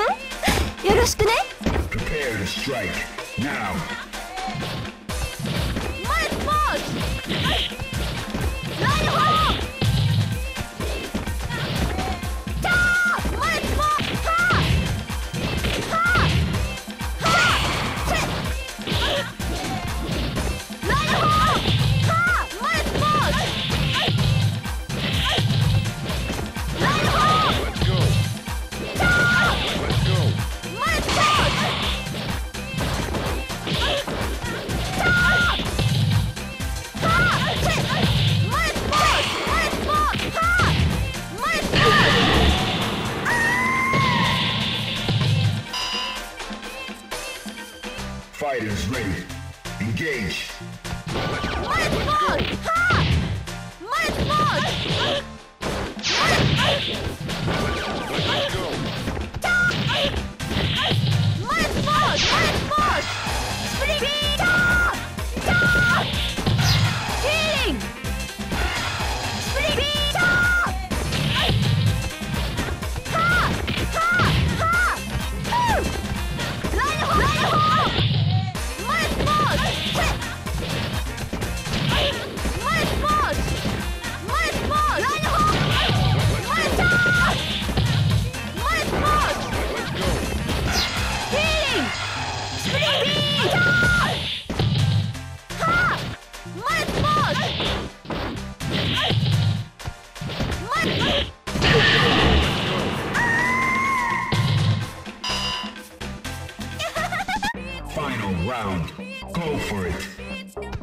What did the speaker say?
よろしくね。Players ready. Engage. Let's Go for it.